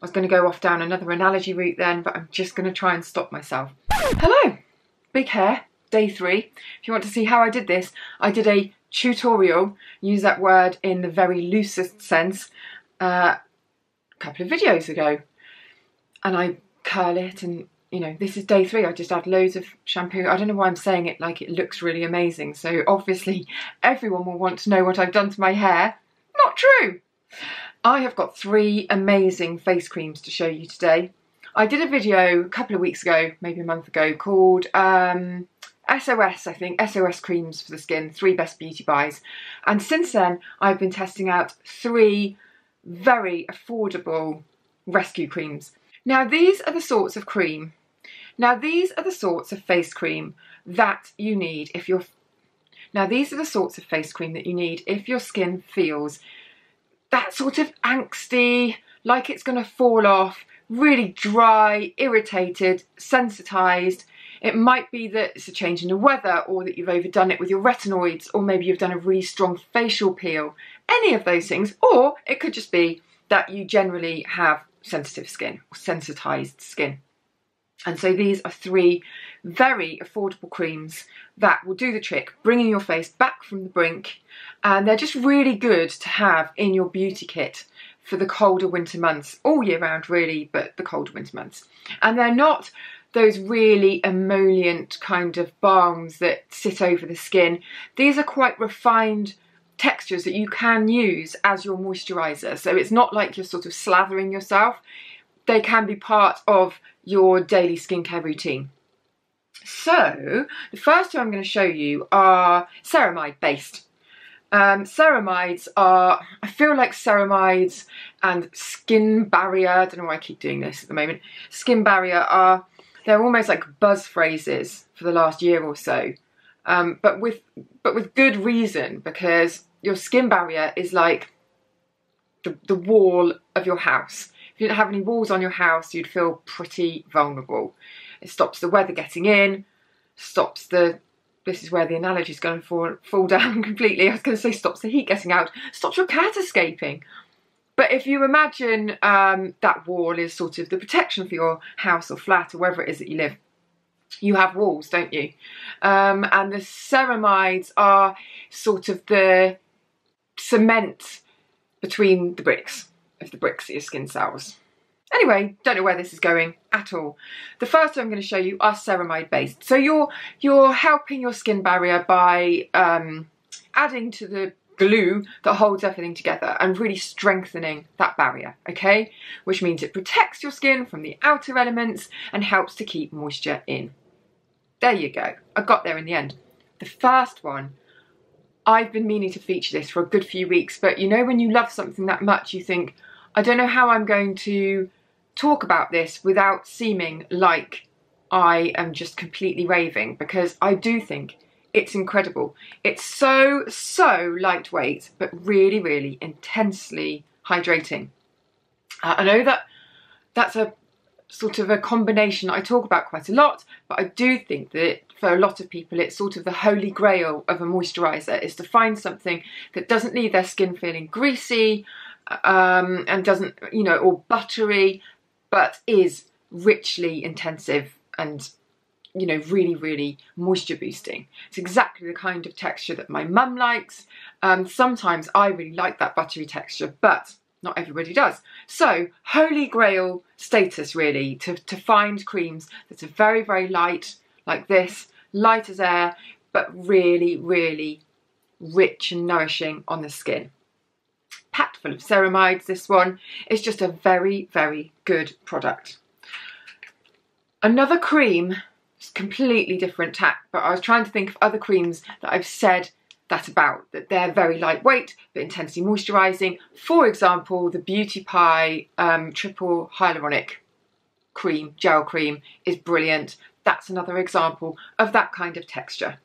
I was going to go off down another analogy route then, but I'm just going to try and stop myself. Hello, big hair, day three. If you want to see how I did this, I did a tutorial, use that word in the very loosest sense, uh, a couple of videos ago. And I curl it and you know, this is day three. I just add loads of shampoo. I don't know why I'm saying it like it looks really amazing. So obviously everyone will want to know what I've done to my hair. Not true. I have got three amazing face creams to show you today. I did a video a couple of weeks ago, maybe a month ago, called um, SOS, I think, SOS creams for the skin, three best beauty buys. And since then, I've been testing out three very affordable rescue creams. Now, these are the sorts of cream now these are the sorts of face cream that you need if you're now these are the sorts of face cream that you need if your skin feels that sort of angsty, like it's going to fall off, really dry, irritated, sensitized. It might be that it's a change in the weather or that you've overdone it with your retinoids or maybe you've done a really strong facial peel. Any of those things. Or it could just be that you generally have sensitive skin or sensitized skin. And so these are three very affordable creams that will do the trick, bringing your face back from the brink. And they're just really good to have in your beauty kit for the colder winter months, all year round really, but the colder winter months. And they're not those really emollient kind of balms that sit over the skin. These are quite refined textures that you can use as your moisturiser. So it's not like you're sort of slathering yourself. They can be part of your daily skincare routine. So, the first two I'm going to show you are ceramide based. Um, ceramides are, I feel like ceramides and skin barrier, I don't know why I keep doing this at the moment, skin barrier are, they're almost like buzz phrases for the last year or so. Um, but with but with good reason because your skin barrier is like the, the wall of your house. If you didn't have any walls on your house, you'd feel pretty vulnerable. It stops the weather getting in, stops the this is where the analogy is going to fall, fall down completely. I was going to say stops the heat getting out, stops your cat escaping. But if you imagine um, that wall is sort of the protection for your house or flat or wherever it is that you live, you have walls, don't you? Um, and the ceramides are sort of the cement between the bricks of the bricks are your skin cells. Anyway, don't know where this is going at all. The first two I'm going to show you are ceramide based. So you're you're helping your skin barrier by um, adding to the glue that holds everything together and really strengthening that barrier, okay? Which means it protects your skin from the outer elements and helps to keep moisture in. There you go. I got there in the end. The first one, I've been meaning to feature this for a good few weeks, but you know when you love something that much, you think, I don't know how I'm going to talk about this without seeming like I am just completely raving because I do think it's incredible. It's so, so lightweight, but really, really intensely hydrating. Uh, I know that that's a sort of a combination I talk about quite a lot, but I do think that for a lot of people it's sort of the holy grail of a moisturiser is to find something that doesn't leave their skin feeling greasy um, and doesn't, you know, or buttery, but is richly intensive and you know, really, really moisture boosting. It's exactly the kind of texture that my mum likes. Um, sometimes I really like that buttery texture, but not everybody does. So, holy grail status really, to, to find creams that are very, very light, like this, light as air, but really, really rich and nourishing on the skin packed full of ceramides, this one. is just a very, very good product. Another cream, it's completely different tack, but I was trying to think of other creams that I've said that about, that they're very lightweight but intensely moisturising. For example, the Beauty Pie um, Triple Hyaluronic Cream, gel cream, is brilliant. That's another example of that kind of texture.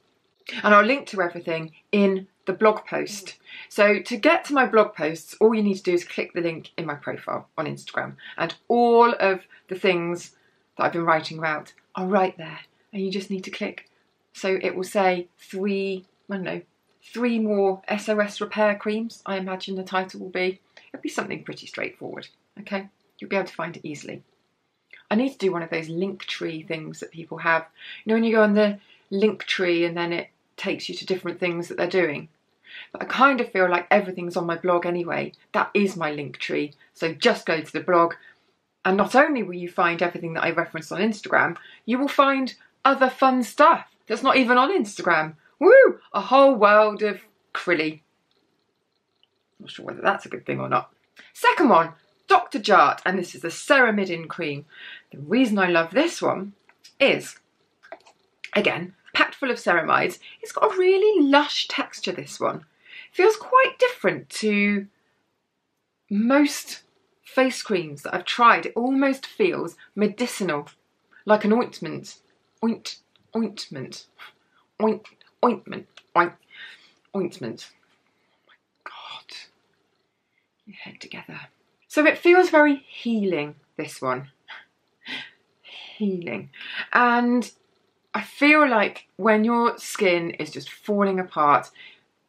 And I'll link to everything in the blog post. So to get to my blog posts, all you need to do is click the link in my profile on Instagram and all of the things that I've been writing about are right there and you just need to click. So it will say three, I don't know, three more SOS repair creams, I imagine the title will be. It'll be something pretty straightforward, okay? you'll be able to find it easily. I need to do one of those link tree things that people have. You know when you go on the link tree and then it takes you to different things that they're doing. But I kind of feel like everything's on my blog anyway. That is my link tree. So just go to the blog and not only will you find everything that I referenced on Instagram, you will find other fun stuff that's not even on Instagram. Woo! A whole world of Crilly. Not sure whether that's a good thing or not. Second one, Dr. Jart, and this is the Ceramidin cream. The reason I love this one is, again, full of ceramides. It's got a really lush texture, this one. feels quite different to most face creams that I've tried. It almost feels medicinal, like an ointment. Oint, ointment. Oint, ointment. Oint, ointment. Oh my God. Your head together. So it feels very healing, this one. healing. And I feel like when your skin is just falling apart,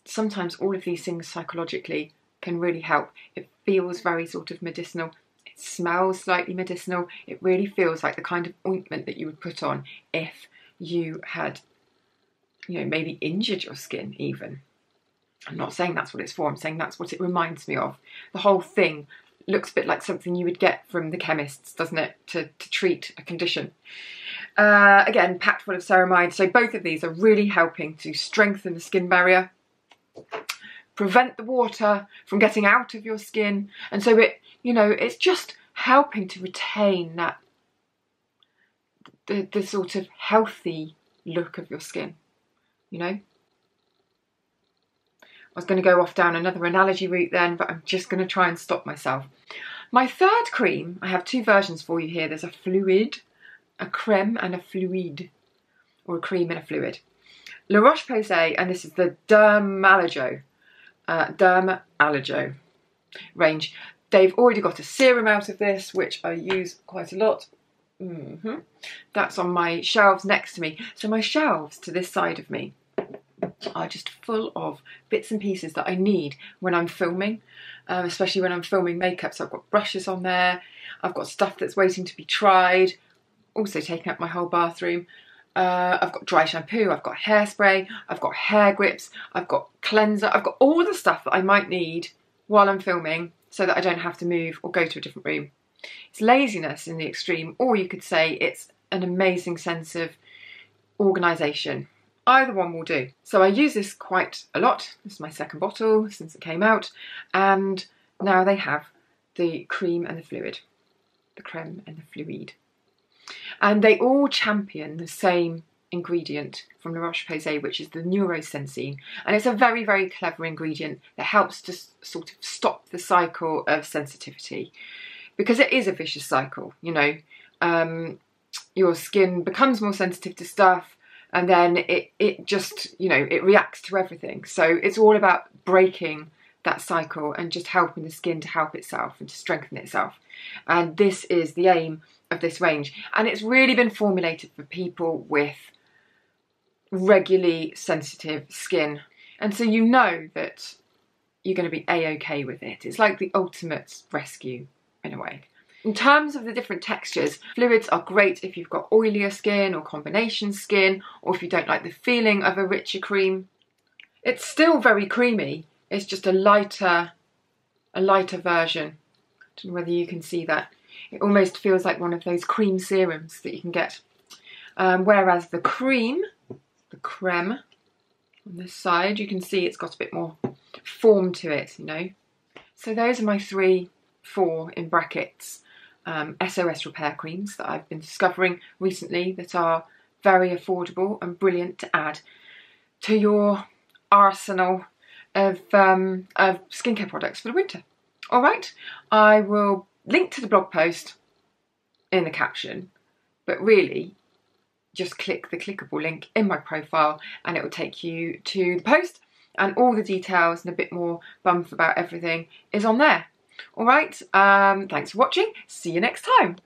sometimes all of these things psychologically can really help. It feels very sort of medicinal. It smells slightly medicinal. It really feels like the kind of ointment that you would put on if you had, you know, maybe injured your skin even. I'm not saying that's what it's for, I'm saying that's what it reminds me of. The whole thing looks a bit like something you would get from the chemists, doesn't it, to, to treat a condition. Uh, again, packed full of ceramide. So both of these are really helping to strengthen the skin barrier, prevent the water from getting out of your skin. And so it, you know, it's just helping to retain that, the, the sort of healthy look of your skin, you know? I was going to go off down another analogy route then, but I'm just going to try and stop myself. My third cream, I have two versions for you here. There's a fluid a creme and a fluid, or a cream and a fluid. La Roche-Posay, and this is the Dermallergo, uh, range. They've already got a serum out of this, which I use quite a lot. Mm -hmm. That's on my shelves next to me. So my shelves to this side of me are just full of bits and pieces that I need when I'm filming, um, especially when I'm filming makeup. So I've got brushes on there, I've got stuff that's waiting to be tried, also taking up my whole bathroom. Uh, I've got dry shampoo, I've got hairspray, I've got hair grips, I've got cleanser, I've got all the stuff that I might need while I'm filming so that I don't have to move or go to a different room. It's laziness in the extreme, or you could say it's an amazing sense of organisation. Either one will do. So I use this quite a lot. This is my second bottle since it came out. And now they have the cream and the fluid. The creme and the fluid. And they all champion the same ingredient from La Roche-Posay, which is the neurosensine. And it's a very, very clever ingredient that helps to sort of stop the cycle of sensitivity. Because it is a vicious cycle, you know. Um, your skin becomes more sensitive to stuff and then it, it just, you know, it reacts to everything. So it's all about breaking that cycle and just helping the skin to help itself and to strengthen itself. And this is the aim of this range. And it's really been formulated for people with regularly sensitive skin. And so you know that you're going to be a-okay with it. It's like the ultimate rescue in a way. In terms of the different textures, fluids are great if you've got oilier skin or combination skin, or if you don't like the feeling of a richer cream. It's still very creamy, it's just a lighter, a lighter version. I don't know whether you can see that. It almost feels like one of those cream serums that you can get. Um, whereas the cream, the creme, on this side, you can see it's got a bit more form to it, you know. So those are my three, four in brackets, um, SOS repair creams that I've been discovering recently that are very affordable and brilliant to add to your arsenal of, um, of skincare products for the winter. All right, I will link to the blog post in the caption, but really just click the clickable link in my profile and it will take you to the post and all the details and a bit more bump about everything is on there. All right, um, thanks for watching. See you next time.